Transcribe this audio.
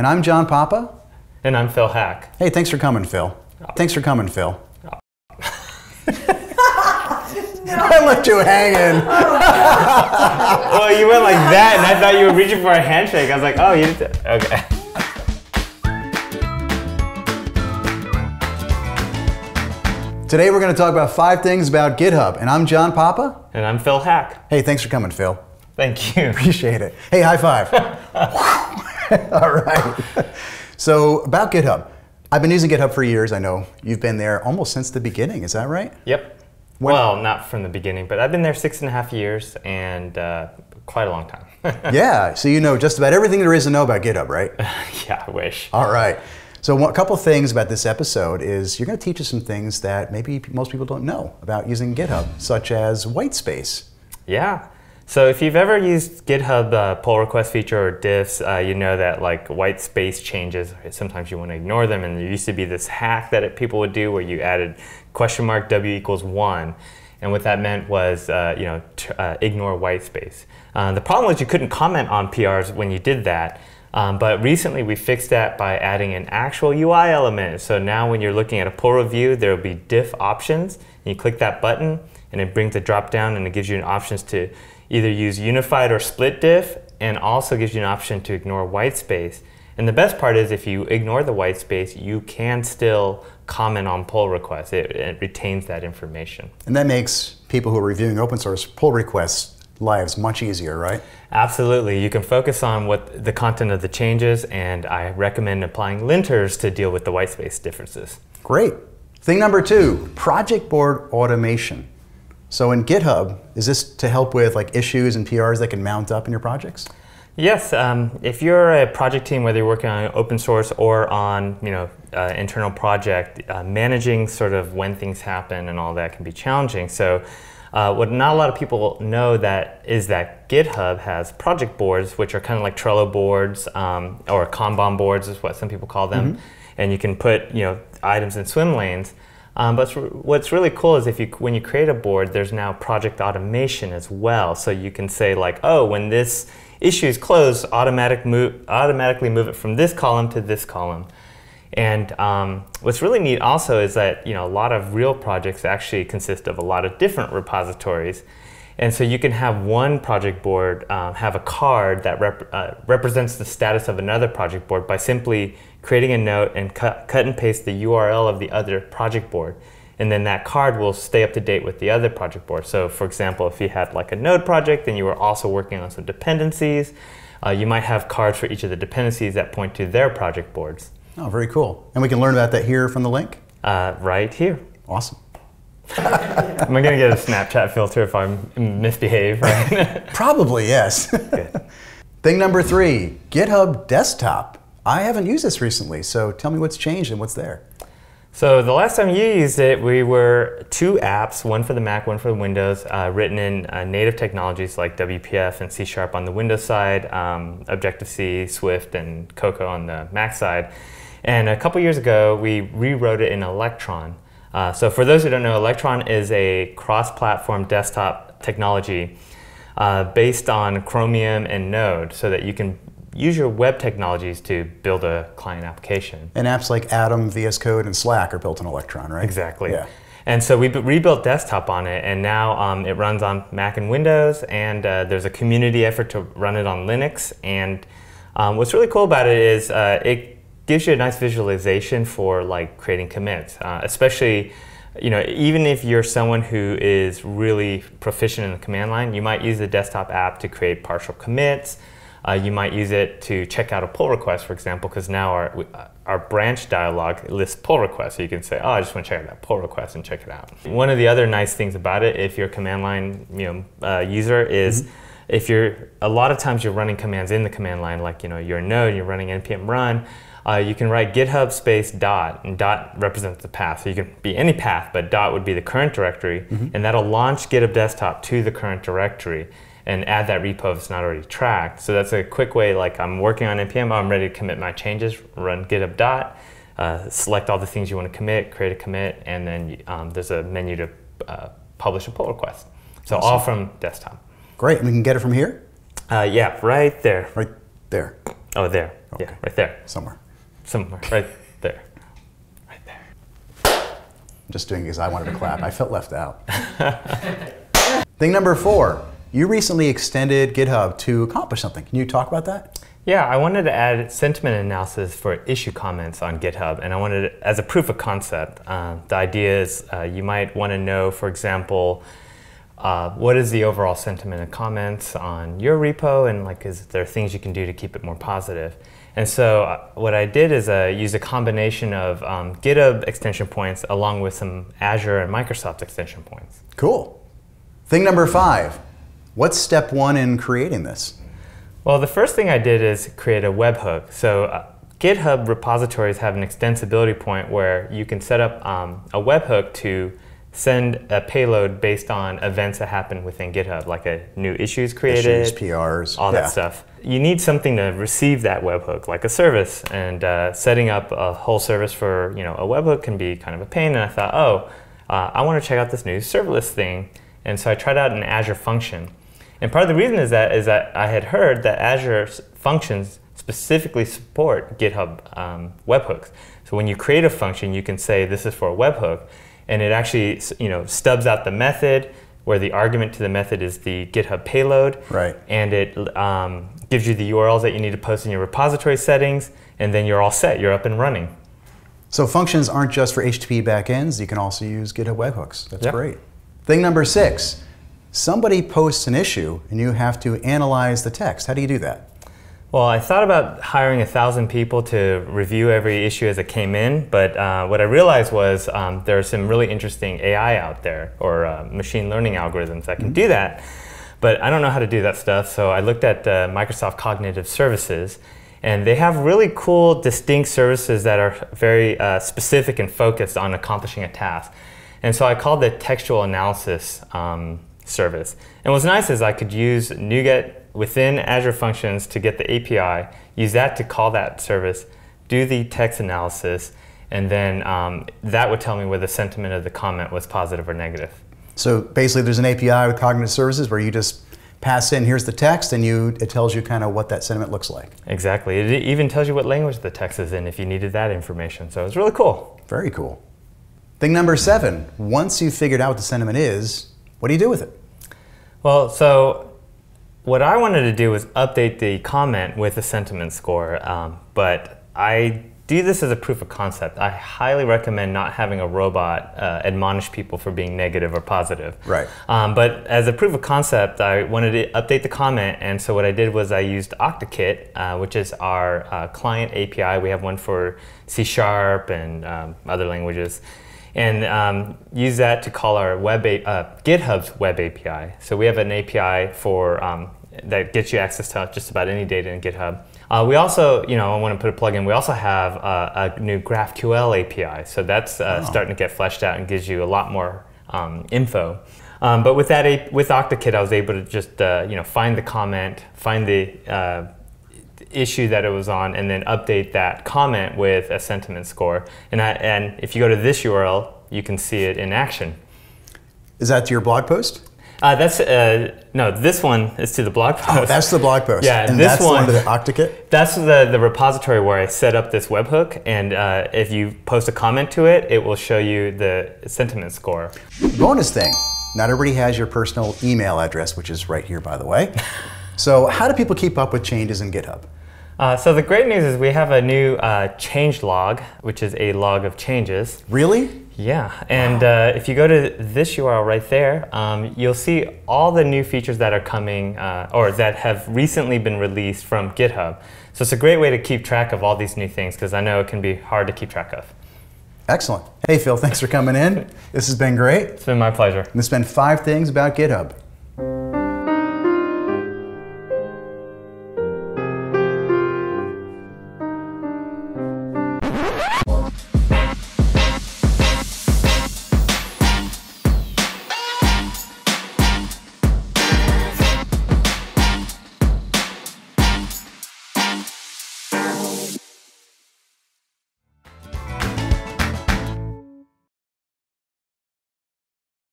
And I'm John Papa. And I'm Phil Haack. Hey, thanks for coming, Phil. Thanks for coming, Phil. I left you hanging. well, you went like that, and I thought you were reaching for a handshake. I was like, oh, you did. Okay. Today we're going to talk about five things about GitHub, and I'm John Papa. And I'm Phil Haack. Hey, thanks for coming, Phil. Thank you. Appreciate it. Hey, high five. All right. So, about GitHub. I've been using GitHub for years. I know you've been there almost since the beginning. Is that right? Yep. When? Well, not from the beginning, but I've been there six and a half years and uh, quite a long time. yeah. So, you know just about everything there is to know about GitHub, right? yeah, I wish. All right. So a couple things about this episode is you're going to teach us some things that maybe most people don't know about using GitHub, such as whitespace. Yeah. So if you've ever used GitHub uh, pull request feature or diffs, uh, you know that like white space changes, sometimes you want to ignore them. And there used to be this hack that it, people would do where you added question mark w equals one. And what that meant was, uh, you know, uh, ignore white space. Uh, the problem was you couldn't comment on PRs when you did that. Um, but recently we fixed that by adding an actual UI element. So now when you're looking at a pull review, there will be diff options. You click that button and it brings a drop down and it gives you an options to either use unified or split diff and also gives you an option to ignore white space. And the best part is if you ignore the white space, you can still comment on pull requests. It, it retains that information. And that makes people who are reviewing open source pull requests lives much easier, right? Absolutely. You can focus on what the content of the changes, and I recommend applying linters to deal with the whitespace differences. Great. Thing number two, project board automation. So in GitHub, is this to help with like issues and PRs that can mount up in your projects? Yes, um, if you're a project team, whether you're working on open source or on you know uh, internal project, uh, managing sort of when things happen and all that can be challenging. So uh, what not a lot of people know that is that GitHub has project boards, which are kind of like Trello boards um, or Kanban boards, is what some people call them. Mm-hmm. And you can put you know items in swim lanes. Um, but what's really cool is if you when you create a board, there's now project automation as well. So you can say like, oh, when this issue is closed, automatic move, automatically move it from this column to this column. And um, what's really neat also is that you know a lot of real projects actually consist of a lot of different repositories. And so you can have one project board um, have a card that rep uh, represents the status of another project board by simply creating a note and cut, cut and paste the URL of the other project board. And then that card will stay up to date with the other project board. So for example, if you had like a node project and you were also working on some dependencies, uh, you might have cards for each of the dependencies that point to their project boards. Oh, very cool. And we can learn about that here from the link? Uh, right here. Awesome. Am I going to get a Snapchat filter if I misbehave, right? Probably, yes. Thing number three, GitHub Desktop. I haven't used this recently, so tell me what's changed and what's there. So the last time you used it, we were two apps, one for the Mac, one for the Windows, uh, written in uh, native technologies like WPF and C Sharp on the Windows side, um, Objective-C, Swift, and Cocoa on the Mac side. And a couple years ago, we rewrote it in Electron. Uh, so for those who don't know, Electron is a cross-platform desktop technology uh, based on Chromium and Node so that you can use your web technologies to build a client application. And apps like Atom, VS Code, and Slack are built in Electron, right? Exactly. Yeah. And so we rebuilt desktop on it, and now um, it runs on Mac and Windows, and uh, there's a community effort to run it on Linux. And um, what's really cool about it is uh, it gives you a nice visualization for like creating commits, uh, especially you know, even if you're someone who is really proficient in the command line, you might use the desktop app to create partial commits. Uh, you might use it to check out a pull request, for example, because now our, our branch dialog lists pull requests. So you can say, oh, I just want to check out that pull request and check it out. One of the other nice things about it, if you're a command line you know, uh, user, is mm -hmm if you're a lot of times you're running commands in the command line, like you know you're a node, you're running npm run, uh, you can write github space dot, and dot represents the path. So you can be any path, but dot would be the current directory, mm -hmm. and that'll launch GitHub Desktop to the current directory and add that repo if it's not already tracked. So that's a quick way, like I'm working on npm, I'm ready to commit my changes, run github dot, uh, select all the things you want to commit, create a commit, and then um, there's a menu to uh, publish a pull request. So awesome. all from desktop. Great, and we can get it from here? Uh, yeah, right there. Right there. Oh, there. Okay. Yeah, right there. Somewhere. Somewhere. Right there. Right there. I'm just doing it because I wanted to clap. I felt left out. Thing number four, you recently extended GitHub to accomplish something. Can you talk about that? Yeah, I wanted to add sentiment analysis for issue comments on GitHub, and I wanted as a proof of concept. Uh, the idea is uh, you might want to know, for example, uh, what is the overall sentiment of comments on your repo, and like, is there things you can do to keep it more positive? And so uh, what I did is uh, use a combination of um, GitHub extension points along with some Azure and Microsoft extension points. Cool. Thing number five, what's step one in creating this? Well, the first thing I did is create a webhook. So uh, GitHub repositories have an extensibility point where you can set up um, a webhook to send a payload based on events that happen within GitHub, like a new issues created, Issues, PRs, all yeah. that stuff. You need something to receive that webhook, like a service, and uh, setting up a whole service for you know a webhook can be kind of a pain. And I thought, oh, uh, I want to check out this new serverless thing, and so I tried out an Azure function. And part of the reason is that is that I had heard that Azure functions specifically support GitHub um, webhooks. So when you create a function, you can say this is for a webhook, and it actually you know stubs out the method where the argument to the method is the GitHub payload, Right. and it um, gives you the URLs that you need to post in your repository settings, and then you're all set. You're up and running. So functions aren't just for HTTP backends. You can also use GitHub webhooks. That's Yeah. great. Thing number six, somebody posts an issue and you have to analyze the text. How do you do that? Well, I thought about hiring a thousand people to review every issue as it came in, but uh, what I realized was um, there are some really interesting AI out there or uh, machine learning algorithms that can do that, but I don't know how to do that stuff. So I looked at uh, Microsoft Cognitive Services, and they have really cool, distinct services that are very uh, specific and focused on accomplishing a task. And so I called the textual analysis um, service. And what's nice is I could use NuGet within Azure Functions to get the API, use that to call that service, do the text analysis, and then um, that would tell me whether the sentiment of the comment was positive or negative. So basically, there's an API with cognitive services where you just pass in here's the text and you it tells you kind of what that sentiment looks like. Exactly. It even tells you what language the text is in if you needed that information. So it's really cool. Very cool. Thing number seven, once you've figured out what the sentiment is, what do you do with it? Well, so what I wanted to do was update the comment with a sentiment score, um, but I do this as a proof of concept. I highly recommend not having a robot uh, admonish people for being negative or positive. Right. Um, but as a proof of concept, I wanted to update the comment, and so what I did was I used Octokit, uh, which is our uh, client API. We have one for C Sharp and um, other languages, and um, use that to call our web a- uh, GitHub's web API. So we have an API for um, that gets you access to just about any data in GitHub. Uh, we also, you know, I want to put a plug in. We also have uh, a new GraphQL API, so that's uh, starting to get fleshed out and gives you a lot more um, info. Um, but with that, with Octokit, I was able to just, uh, you know, find the comment, find the uh, issue that it was on, and then update that comment with a sentiment score. And I, and if you go to this URL, you can see it in action. Is that to your blog post? Uh, that's uh, no. This one is to the blog post. Oh, that's the blog post. Yeah, and this one- the one to the Octokit. That's the, the repository where I set up this webhook, and uh, if you post a comment to it, it will show you the sentiment score. Bonus thing. Not everybody has your personal email address, which is right here, by the way. So, how do people keep up with changes in GitHub? Uh, so the great news is we have a new uh, change log, which is a log of changes. Really? Yeah, and uh, if you go to this URL right there, um, you'll see all the new features that are coming uh, or that have recently been released from GitHub. So it's a great way to keep track of all these new things because I know it can be hard to keep track of. Excellent. Hey, Phil, thanks for coming in. This has been great. It's been my pleasure. And has been five things about GitHub.